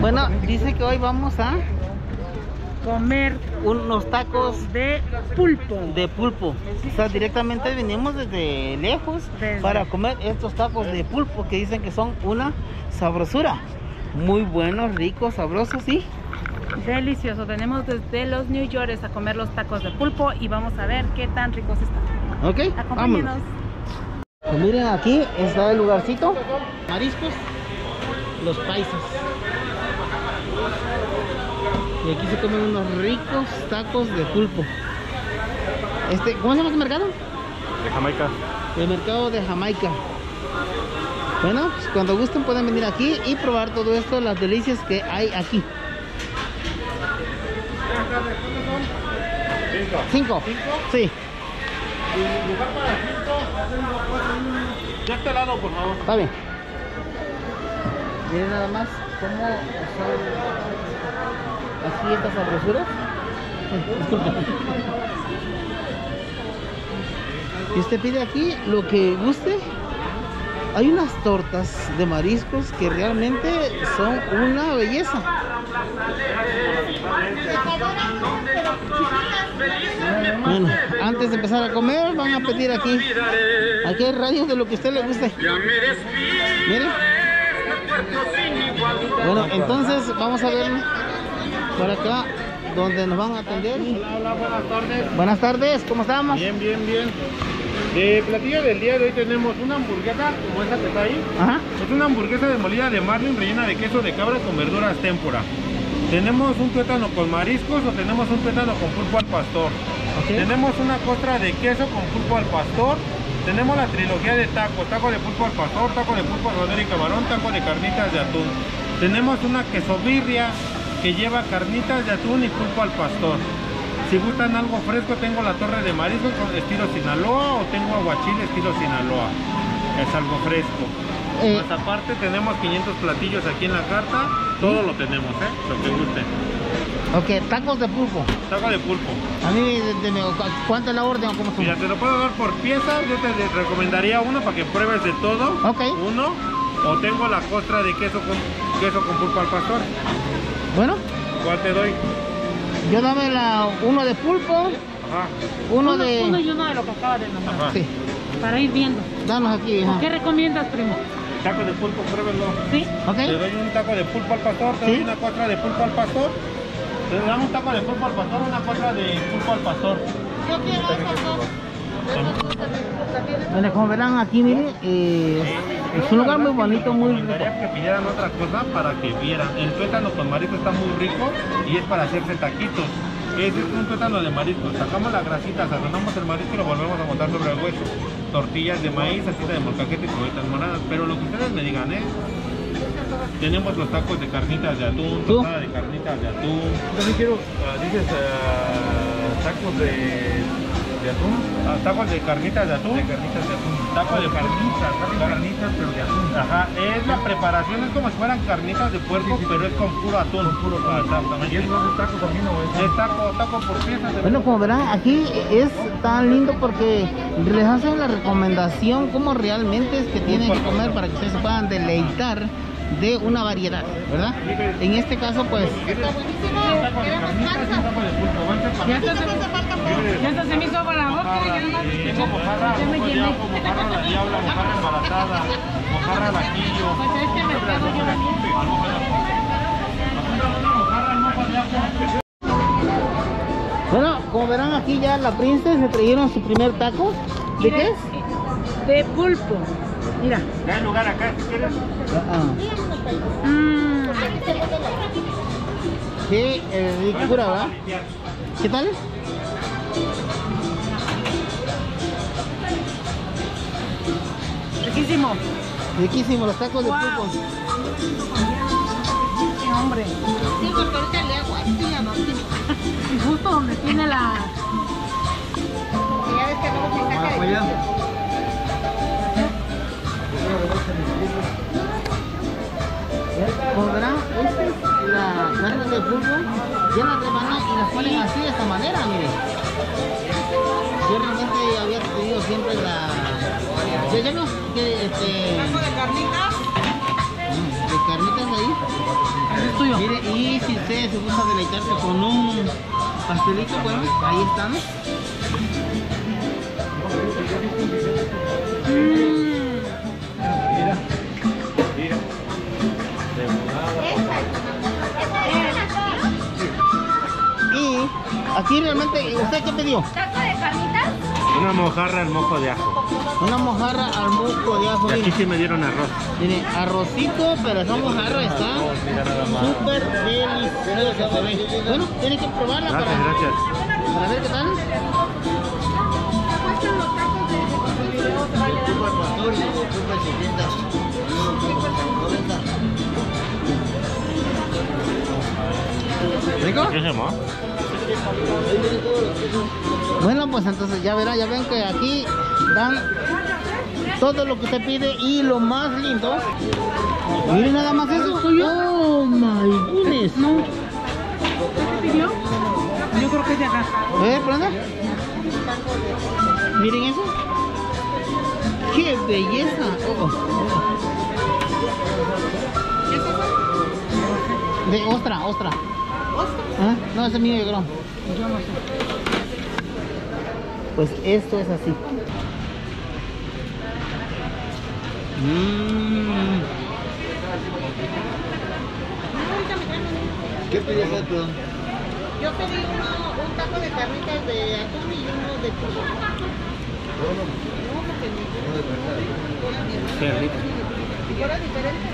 Bueno, dice que hoy vamos a Comer unos tacos de pulpo. de pulpo. O sea, directamente venimos desde lejos Desde- para comer estos tacos de pulpo que dicen que son una sabrosura. Muy buenos, ricos, sabrosos y Delicioso. Tenemos desde los New Yorkers a comer los tacos de pulpo y vamos a ver qué tan ricos están. ok, Acompáñenos. Pues miren aquí está el lugarcito. Mariscos, los paisas. Y aquí se comen unos ricos tacos de pulpo. Este, ¿cómo se llama este mercado? De Jamaica. El mercado de Jamaica. Bueno, pues cuando gusten pueden venir aquí y probar todo esto, las delicias que hay aquí. Cinco. Sí, Ya este lado, por favor. está bien. Miren nada más cómo son así estas sabrosuras. Y usted pide aquí lo que guste. Hay unas tortas de mariscos que realmente son una belleza. Bueno, antes de empezar a comer, van a pedir aquí. Aquí hay rayos de lo que a usted le guste. Mire. Bueno, entonces vamos a ver por acá donde nos van a atender. Hola, hola, buenas tardes. Buenas tardes, ¿cómo estamos? Bien, bien, bien. De platillo del día de hoy tenemos una hamburguesa como esta que está ahí. Ajá. Es una hamburguesa de molida de marlin rellena de queso de cabra con verduras tempura. Tenemos un tuétano con mariscos o tenemos un tuétano con pulpo al pastor. Tenemos una costra de queso con pulpo al pastor. Tenemos la trilogía de tacos, taco de pulpo al pastor, taco de pulpo al rodero y camarón, taco de carnitas de atún. Tenemos una quesobirria que lleva carnitas de atún y pulpo al pastor. Si gustan algo fresco, tengo la torre de mariscos con estilo Sinaloa o tengo aguachile estilo Sinaloa. Es algo fresco. Eh, Más aparte tenemos 500 platillos aquí en la carta. Todo lo tenemos, ¿eh? Lo que guste. ok, tacos de pulpo. Taco de pulpo. A mí, de- de- ¿cuánto es la orden o cómo Mira, estuvo? te lo puedo dar por piezas. Yo te recomendaría uno para que pruebes de todo. Ok. Uno. O tengo la costra de queso con queso con pulpo al pastor. Bueno, ¿Cuál te doy? yo dame la uno de pulpo, Ajá. uno Uno y de... uno de lo que acaba de nombrar. Ajá. Sí, Para ir viendo. danos aquí. ajá. ¿Qué recomiendas, primo? Taco de pulpo, pruébelo. ¿Sí? Ok, Te doy un taco de pulpo al pastor, te Sí. doy una costra de pulpo al pastor. Te damos un taco de pulpo al pastor, una costra de pulpo al pastor. Bueno, como verán aquí, mire, eh, es un lugar muy bonito, muy Me rico. gustaría que pidieran otra cosa para que vieran. El tuétano con marisco está muy rico y es para hacerse taquitos. Es un tuétano de marisco. Sacamos la grasita, sazonamos el marisco y lo volvemos a montar sobre el hueso. Tortillas de maíz, salsita de molcajete y cebollitas moradas. Pero lo que ustedes me digan, ¿eh? Tenemos los tacos de carnitas de atún, ¿Tú? tostada de carnitas de atún. También quiero, dices, tacos de, de atún. Ah, tacos de carnitas de atún. De carnitas de atún. Tacos de carnitas, carnitas, pero de atún. Ajá, es la preparación, es como si fueran carnitas de puerco, pero es con puro atún. puro Exactamente. ¿Y es taco también o es? Es taco, taco por piezas. de- Bueno, como verán, aquí es tan lindo porque les hacen la recomendación cómo realmente es que tienen que comer para que ustedes se puedan deleitar de una variedad, ¿verdad? En este caso, pues, de carnitas y hasta se, se me hizo agua la boca. ya nomás- Tengo mojarra, ya me llené. mojarra la diabla, mojarra embaratada, mojarra al ajillo. Pues a este mercado yo bueno, como verán aquí ya la princesa me trajeron su primer taco. ¿De qué es? De pulpo. Mira. Ya hay lugar acá si quieres. Ah, Mm, qué eh, ricura, ¿verdad? ¿Qué tal? Riquísimo. Riquísimo los tacos de Wow. pulpo. Sí, hombre. Y justo donde tiene la... Como verán, esta es la carne de pulpo llena de rebanan y las ponen así de esta manera, miren. Yo realmente había tenido siempre la... ¿Ya ya vio que este... de carnitas? mm, De carnitas de ahí. Es tuyo. Mire, y si ustedes se gusta deleitarse con un pastelito, bueno, ahí están. Mm, Mira. Mira. De Y aquí realmente, ¿usted qué pidió? ¿Taco de carnitas? Una mojarra al mojo de ajo. Una mojarra al musgo de ajo, Y aquí sí me dieron arroz. Mire, arrocito, pero esa mojarra está súper deliciosa. Bueno, tiene que probarla Gracias, para, gracias. para ver qué tal. ¿Rico? ¿Qué se llama? Bueno, pues entonces ya verá, ya ven que aquí dan todo lo que usted pide y lo más lindo. Miren nada más eso. Oh my goodness. no. ¿Qué pidió? Yo creo que es de acá. ¿Eh, Brenda? Miren eso. ¡Qué belleza! Oh, oh. De ostra, ostra. ¿Ah? No, ese es mío, yo creo. Yo no sé. Pues esto es así. Mm. ¿Qué usted, perdón? Yo pedí uno, un taco de carnitas de atún y uno de pequeñito. Qué rico. Fuera diferente.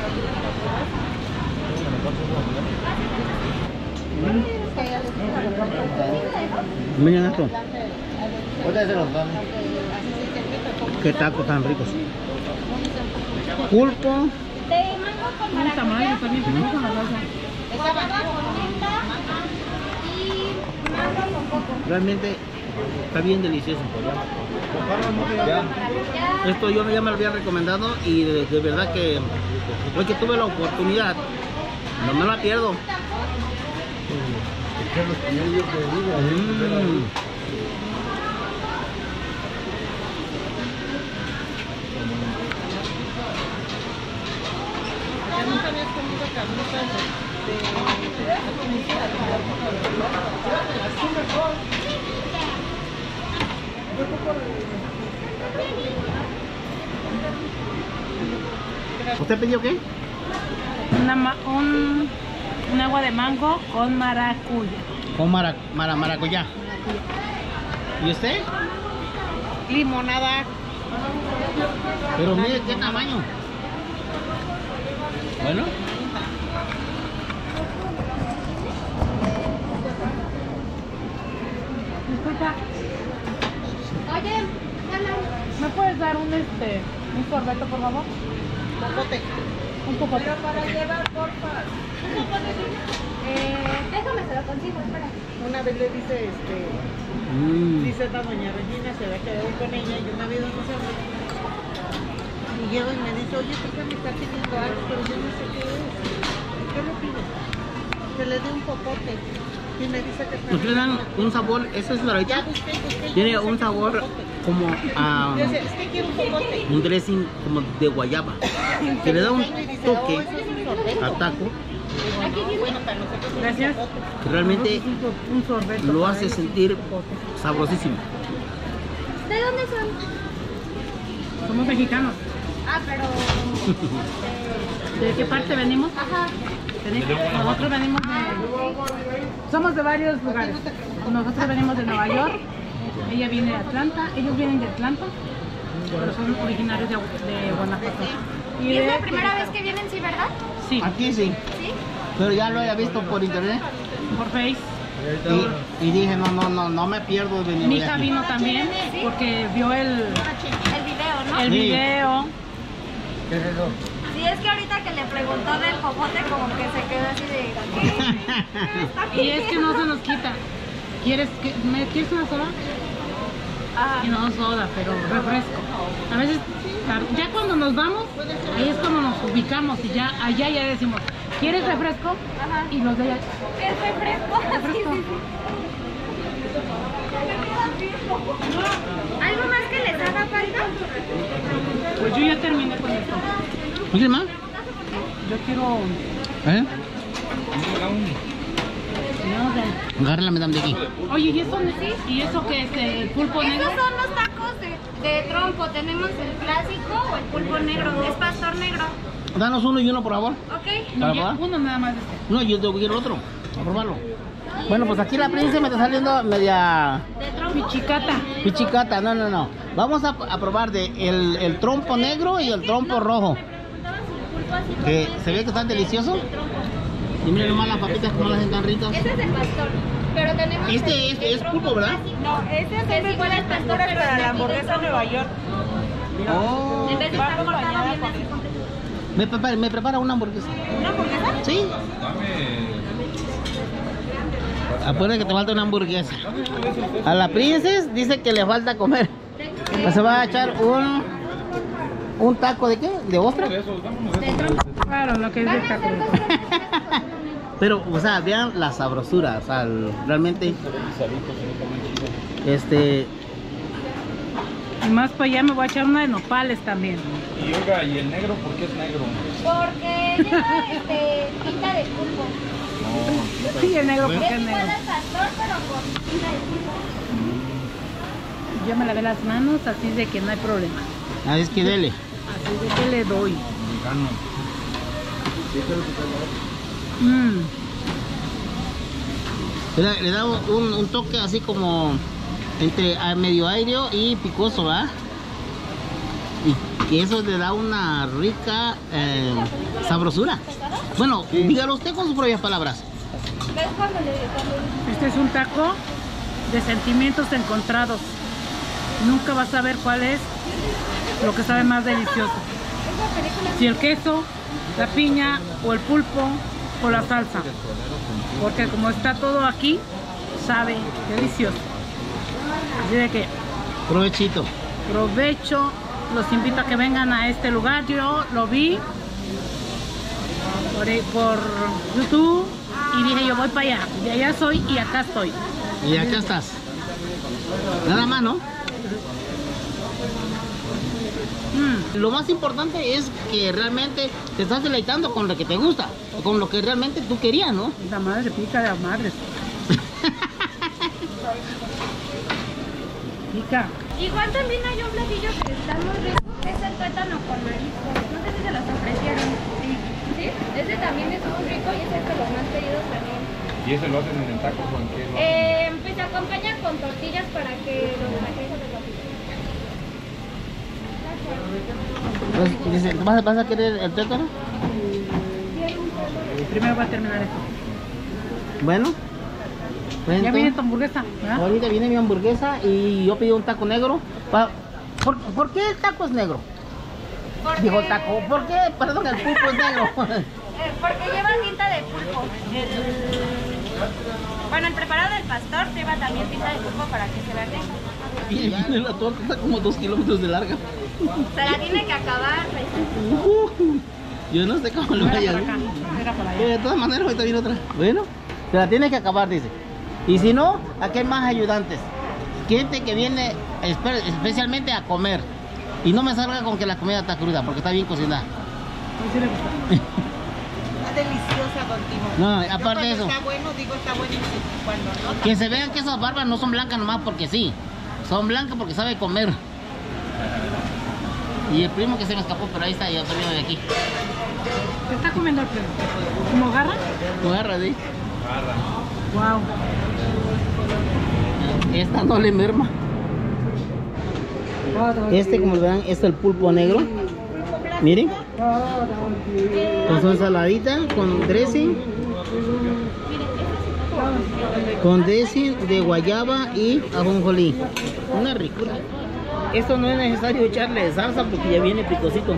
Miren esto. Qué tacos tan ricos. Pulpo. De mango con Un tamaño también puso la salsa. Con y mango con coco. Realmente está bien delicioso. Esto yo ya me lo había recomendado y de, de verdad que hoy que tuve la oportunidad, no me la pierdo. Mm. Ya nunca habías comido carnitas de, de atún. ¿Usted pidió qué? Una ma- un, un agua de mango con maracuya. Con mara, mara- maracuyá. ¿Y usted? Limonada. Pero mire qué tamaño. Bueno. Disculpa, Oye, ¿me puedes dar un este un sorbeto por favor? Popote. Un poco. para llevar, porfa. eh, déjame se lo consigo, espera. Una vez le dice, este, Mm. dice esta doña Regina, se había quedado con ella y una vez no sé Y llega y me dice, oye, fíjate, me está pidiendo algo, pero yo no sé qué es. ¿Qué le pide? Que le dé un popote. Y me dice que está Ustedes dan un sabor, eso es Ya busqué, busqué. Tiene un qué sabor como a Yo decía, es que quiero un popote. un dressing como de guayaba. Que le da un Y dice, toque al taco Gracias. que realmente lo hace sentir sabrosísimo. ¿De dónde son? Somos mexicanos. Ah, pero... ¿De qué parte venimos? Ajá. Nosotros venimos de... Somos de varios lugares. Nosotros venimos de Nueva York. Ella viene de Atlanta. Ellos vienen de Atlanta. Pero son originarios de, de Guanajuato. ¿Y es de- la primera vez que vienen, sí, verdad? Sí, Aquí sí, Sí. pero ya lo había visto por internet por Face. y, y dije, no, no, no, no me pierdo de venir Mi hija vino también porque vio el, El video, ¿no? el Sí. video. Sí, es que ahorita que le preguntó del popote, como que se quedó así de... ¿qué? Y es que no se nos quita. ¿Quieres, que, me, ¿quieres una soda? Ajá. Y no soda, pero refresco. A veces, ya cuando nos vamos, ahí es cuando nos ubicamos y ya allá ya decimos, ¿quieres refresco? Ajá. Y los de allá, Es refresco. refresco. Sí, sí, sí. ¿Algo más que les haga falta? Pues yo ya terminé con esto. ¿No quieres más? Yo quiero ¿Eh? Agarra la madame de aquí. Oye, ¿y eso, ¿y eso qué es? ¿El pulpo negro? Estos son los tacos de, de trompo. Tenemos el clásico o el pulpo negro. Es pastor negro. Danos uno y uno, por favor. ¿Ok? No, ¿Para ya- probar? uno nada más de este. No, yo tengo que ir al otro. A probarlo. Bueno, pues aquí la princesa me está saliendo media De trompo. Pichicata. pichicata. No, no, no. Vamos a, a probar de el, el trompo negro y el trompo rojo. Me preguntaban si el pulpo así Que se ve que están deliciosos. Y miren nomás las papitas como las hacen tan ricas. Ese es de pastor. Pero tenemos. Este el- es- el pulpo, ¿verdad? No, este es igual al pastor, pero para de la de hamburguesa trompo. Nueva York. Oh. En vez de Va estar cortado, completo. Me prepara, me prepara una hamburguesa. ¿Una hamburguesa? Sí. Acuérdate que te falta una hamburguesa. A la princesa dice que le falta comer. Pues se va a echar un un taco de qué? ¿De ostra? De. Claro, lo que es de taco. Pero, o sea, vean la sabrosura, o sea, realmente este Y más para allá me voy a echar una de nopales también. Y oiga, ¿y el negro por qué es negro? Porque lleva este, tinta de pulpo. Sí, el negro porque Es negro. pastor, pero con tinta de pulpo. Yo me lavé las manos, así de que no hay problema. así es que dele. Así de que le doy. Mexicano. Mm. Le, le da un, un toque así como entre a medio aéreo y picoso, ¿verdad? Y que eso le da una rica eh, sabrosura. Bueno, dígalo usted con sus propias palabras. ¿Ves cuando le cuando Este es un taco de sentimientos encontrados. Nunca vas a ver cuál es lo que sabe más delicioso. Si el queso, la piña o el pulpo o la salsa. Porque como está todo aquí, sabe delicioso. Así de que Provechito. provecho, los invito a que vengan a este lugar. Yo lo vi por, por YouTube y dije yo voy para allá. De allá soy y acá estoy. Y acá estás. Nada más, ¿no? Mm. Lo más importante es que realmente te estás deleitando con lo que te gusta, con lo que realmente tú querías, ¿no? La madre pica de las madres. Pica. Igual también hay un platillo que está muy rico, es el tuétano con marisco. No sé si se los ofrecieron. Sí. ¿Sí? Ese también es muy rico y es el de los más pedidos también. ¿Y ese lo hacen en el taco o en qué? Eh, pues se acompaña con tortillas para que los Pues, dice, ¿vas, vas a querer el tétano? Primero voy a terminar esto. Bueno. Pues Ya viene tu hamburguesa, ¿verdad? ahorita viene mi hamburguesa y yo pedí un taco negro. Pa- ¿Por, por qué el taco es negro? Porque, Dijo el taco. ¿Por qué? Perdón, el pulpo es negro. eh, porque lleva tinta de pulpo. Bueno, el preparado del pastor lleva también tinta de pulpo para que se vea negro. y viene la torta, está como dos kilómetros de larga. Se la tiene que acabar. yo no sé cómo lo vaya a hacer. Eh. De todas maneras, ahorita viene otra. Bueno, se la tiene que acabar, dice. Y si no, aquí hay más ayudantes. Gente que viene espe- especialmente a comer. Y no me salga con que la comida está cruda, porque está bien cocinada. Pues sí le gusta. Está deliciosa contigo. No, Yo aparte de eso. Está bueno, digo está buenísimo. Cuando no, Que se vean que esas barbas no son blancas nomás porque sí. Son blancas porque sabe comer. Y el primo que se me escapó, pero ahí está, yo también voy aquí. ¿Qué está comiendo el primo? ¿Como garra? Tu garra, ¿sí? Wow. Esta no le merma. Este, como verán, es el pulpo negro. Miren. Con su ensaladita, con dressing. Con dressing de guayaba y ajonjolí. Una ricura. Esto no es necesario echarle salsa porque ya viene picosito.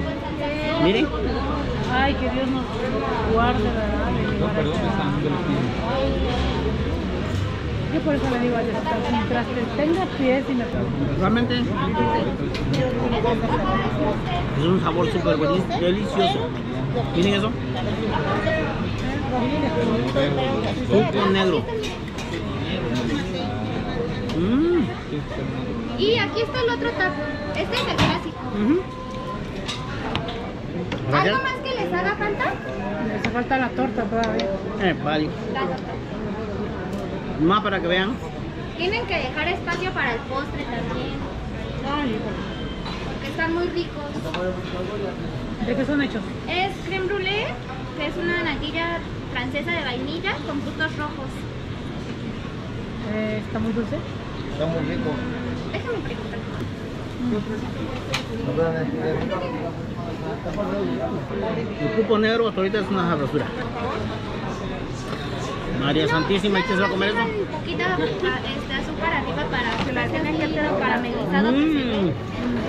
Miren. Ay, que Dios nos guarde, ¿verdad? de llevar ¿Pero dónde acá. están? ¿Dónde los tienen? Yo por eso le digo a Dios, mientras te tenga pies y me Realmente es un sabor súper delicioso. Miren eso. Pulpo negro. Mm, Y aquí está el otro taco. Este es el clásico. ¿Algo más que les haga falta? Me hace falta la torta todavía. Eh, vale. La torta. Más para que vean. Tienen que dejar espacio para el postre también, Ay, porque están muy ricos. ¿De qué son hechos? Es creme brûlée, que es una natilla francesa de vainilla con frutos rojos. Eh, ¿Está muy dulce? Está muy rico. Déjame preguntar. El cupo negro hasta ahorita es una sabrosura. María Santísima, ¿y qué se va a comer eso? Un poquito ah, este, azúcar arriba para que la hacen pero caramelizado. que se ve. Mm.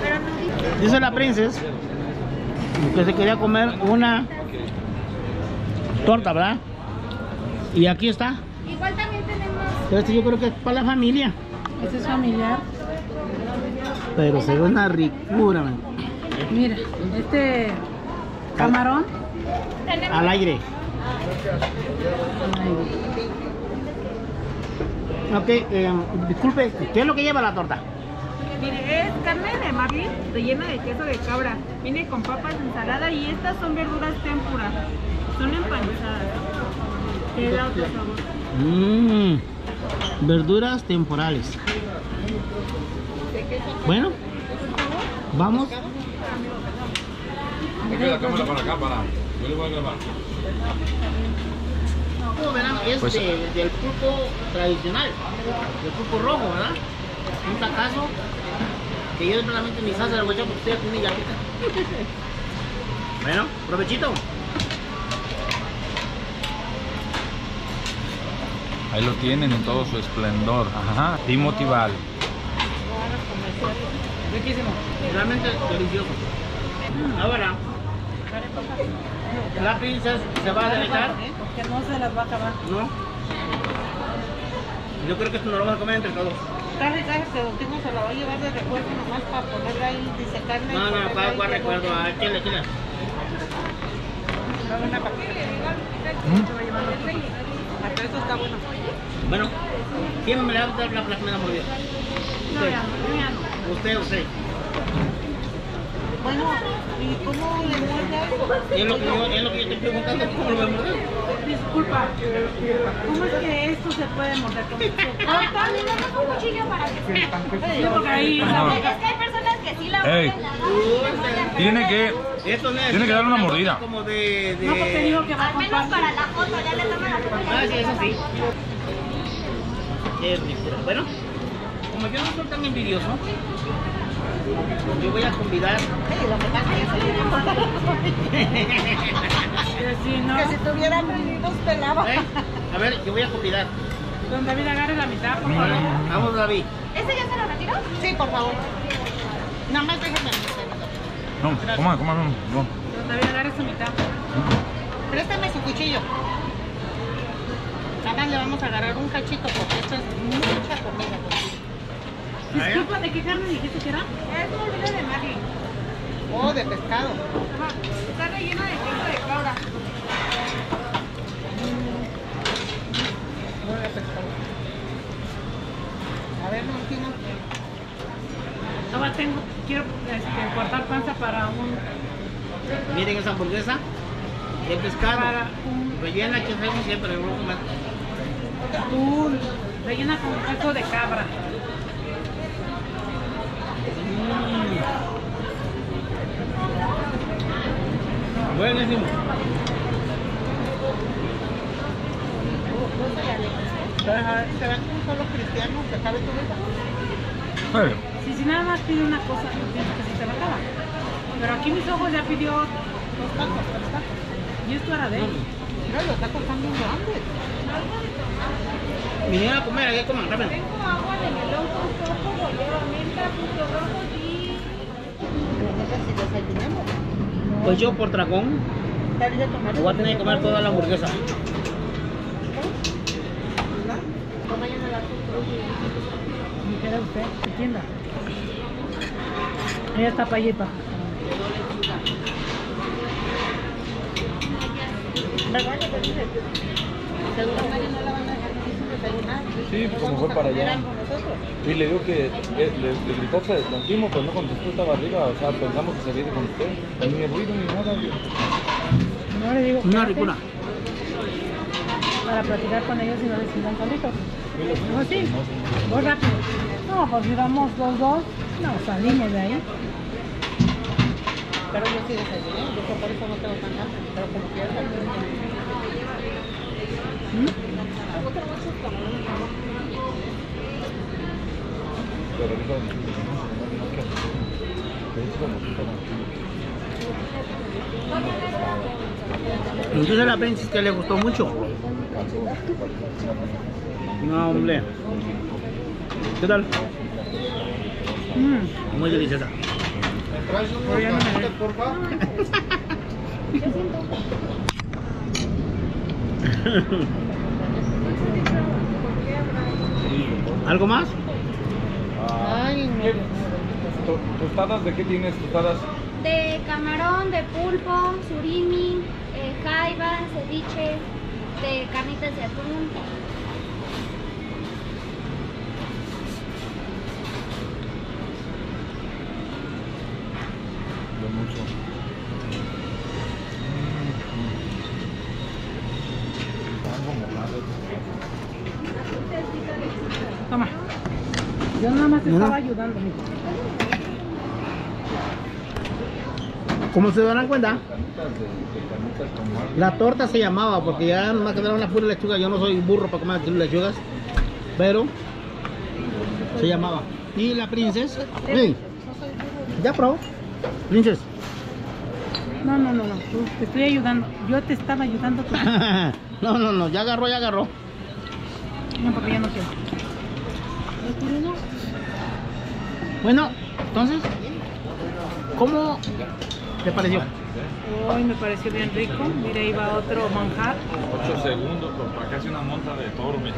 Pero no dice. Dice la princesa que se quería comer una torta, ¿verdad? Y aquí está. Igual también tenemos Este yo creo que es para la familia. Este es familiar. Pero se ve una ricura, man. Mira, este camarón. Al aire. Ok, eh, disculpe, ¿qué es lo que lleva la torta? Mire, es carne de marlin rellena de queso de cabra. Viene con papas, ensalada y estas son verduras tempura. Son empanizadas. Que da otro sabor. Mmm, verduras temporales. Bueno, vamos. Saque la cámara para acá, para. Yo le voy a grabar. Como verán, es Pues- de- del pulpo tradicional, del pulpo rojo, ¿verdad? Un tacazo que yo solamente mi salsa de huecho porque tiene ya pica. Bueno, provechito. Ahí lo tienen en todo su esplendor. Ajá. Timothy Val. Riquísimo. Realmente delicioso. Ahora, la princesa se va a deleitar, Porque no se las va a acabar. ¿no? Yo creo que esto nos lo vamos a comer entre todos. Traje, traje, que Don Timo se la va a llevar de recuerdo nomás para ponerla ahí, disecarla. No, no, para cuál recuerdo. A chile, chile. Una Hasta eso está bueno. Bueno, ¿quién me le va a dar la, la primera mordida? No, ya, no. Usted, usted. Bueno, ¿y cómo le muerde? Es lo que yo, es lo que yo estoy preguntando, ¿cómo lo voy a morder? Disculpa, ¿cómo es que esto se puede morder? ¿Cómo se corta? tenemos un cuchillo para que se Sí, porque ahí No. Es que hay personas que sí la muerden. Tiene que. Esto Tiene que darle una mordida. Como de, de... No, porque dijo que va a Al menos para la foto, ya le toman la foto. Ah, sí, eso sí. Qué rico. Bueno, como yo no soy tan envidioso, yo voy a convidar. Que si no, Que si tuvieran nos pelaba. ¿eh? A ver, yo voy a convidar. don David agarre la mitad, por favor. Vamos, David. ¿Ese ya se lo retiró? Sí, por favor. Nada más déjeme. No, coma, coma, no. no. Don David agarre su mitad. Préstame su cuchillo. Nada le vamos a agarrar un cachito porque esto es mucha comida. Disculpa, ¿de qué carne dijiste que era? Es mordida de marlin. Oh, de pescado. Ajá. Está rellena de queso de cabra. De pescado. A ver, Don Timo. Ahora tengo, quiero este, cortar panza para un, Miren esa hamburguesa de pescado. para un, Rellena que hacemos siempre, a comer. un rellena con queso de cabra. Mm. Buenísimo. ¿Será será que un solo cristiano se cabe todo eso? Eh, Si, si nada más pide una cosa, no pienso que sí se la acaba. Pero aquí mis ojos ya pidió dos tacos, tres tacos. Y esto era de él. Mira, los tacos están bien grandes. Vinieron a comer, aquí coman, rápido. Tengo agua de melón con coco, bolero, menta, frutos rojos y... Desayunamos. Pues yo por dragón voy a tener que comer toda la hamburguesa. ¿Me queda usted? ¿Qué tienda? Ella está para allá y para acá. ¿Verdad que te dije? Seguro María no la van a dejar sin desayunar. Sí, pues, como fue para allá. Y le digo que eh, le, le gritaste de pero no contestó, estaba arriba. O sea, pensamos que se viene con usted. Ni ruido ni nada. No le digo. Una ricura. para platicar con ellos y no les sigan carritos. Digo, sí, voy rápido. No, pues si vamos los dos, no salimos de ahí. Pero yo sí desayuné, yo creo por eso no tengo tan hambre, pero como quiera. Pero dijo, ¿qué es como si fuera Entonces la princesa que le gustó mucho. No, hombre. ¿Qué tal? Mm, Muy deliciosa. pero no me- ¿Algo más? Ay, ¿Tostadas de qué tienes? ¿Tostadas? De camarón, de pulpo, surimi, eh, jaiba, ceviche, de carnitas de atún. De mucho. Toma. Yo nada más te estaba ayudando, mijo. Como se darán cuenta, la torta se llamaba porque ya me quedaron una pura lechuga. Yo no soy burro para comer aquí lechugas, pero se llamaba. Y la princesa, ya probó, princesa. No, no, no, no. tú- Te estoy ayudando. Yo te estaba ayudando. tú- no, no, no, ya agarró, ya agarró. No, porque ya no quiero. Bueno, entonces, ¿cómo te pareció? Hoy me pareció bien rico. Mira, ahí va otro manjar. 8 segundos por- para casi una monta de toro. mira.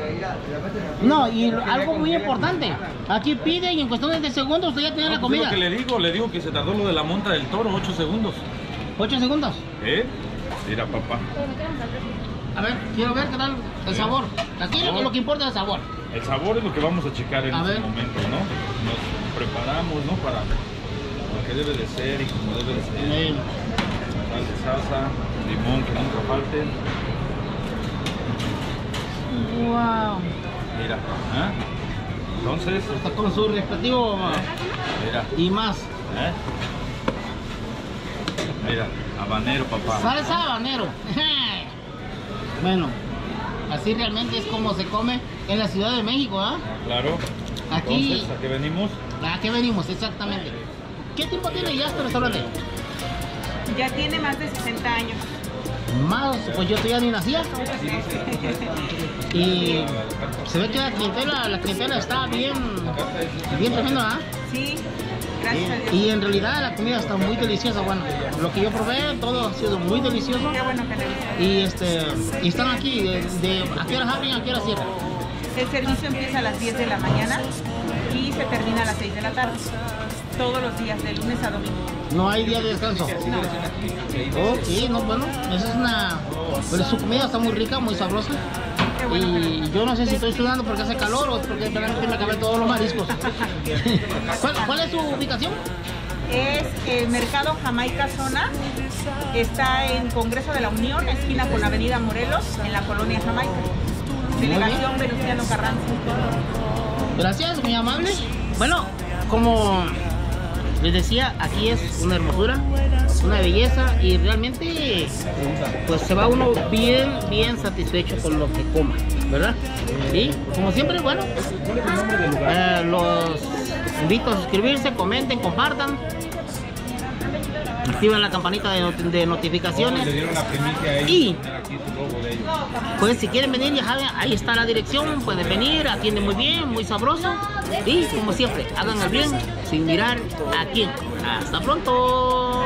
No, y algo muy importante. Aquí pide y en cuestión de segundos usted ya tiene la No, comida. lo que le digo, le digo que se tardó lo de la monta del toro, 8 segundos. ¿Ocho segundos? ¿Eh? Mira, papá. A ver, quiero ver qué tal el sabor. Aquí lo, que- lo que importa es el sabor. El sabor es lo que vamos a checar en A este ver. momento, ¿no? Nos preparamos, ¿no? Para lo que debe de ser y como debe de ser. Eh, Sal de salsa, limón, que nunca falte. Wow. Mira, ¿eh? Entonces, está con su respectivo mira, y más. ¿eh? Mira, habanero, papá. Salsa habanero. bueno, así realmente es como se come en la Ciudad de México, ¿ah? Claro. Aquí- Entonces, ¿a qué venimos? ¿A qué venimos exactamente? ¿Qué tiempo tiene ya este restaurante? Ya tiene más de 60 años. Más, pues yo todavía ni nacía. Y se ve que la clientela, la clientela está bien, bien tremenda, ¿ah? Sí. Y en realidad la comida está muy deliciosa, bueno, lo que yo probé, todo ha sido muy delicioso. Qué bueno que le gusta. Y este, y están aquí, de, de- ¿a qué hora abren, a qué hora cierran? El servicio empieza a las 10 de la mañana y se termina a las 6 de la tarde. Todos los días, de lunes a domingo. No hay día de descanso. Ok, no, bueno, esa es una, pero su comida está muy rica, muy sabrosa. Y yo no sé si estoy sudando porque hace calor o porque realmente me acabé todos los mariscos. ¿Cuál, cuál es su ubicación? Es el Mercado Jamaica Zona. Está en Congreso de la Unión, esquina con Avenida Morelos, en la colonia Jamaica. Delegación Venustiano Carranza. Gracias, muy amable. Bueno, como les decía, aquí es una hermosura, una belleza y realmente pues se va uno bien, bien satisfecho con lo que coma, ¿verdad? Y como siempre, bueno, eh, los invito a suscribirse, comenten, compartan, activen la campanita de, not- de notificaciones. Y- Pues si quieren venir, ya saben, ahí está la dirección, pueden venir, atiende muy bien, muy sabroso. Y como siempre, hagan el bien sin mirar a quién. Hasta pronto.